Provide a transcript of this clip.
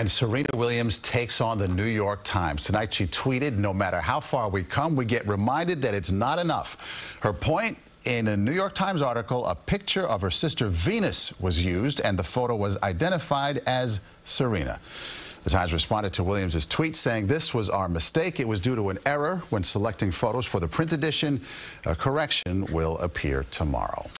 And Serena Williams takes on the New York Times. Tonight she tweeted, no matter how far we come, we get reminded that it's not enough. Her point, in a New York Times article, a picture of her sister Venus was used and the photo was identified as Serena. The Times responded to Williams' tweet saying this was our mistake. It was due to an error when selecting photos for the print edition. A correction will appear tomorrow.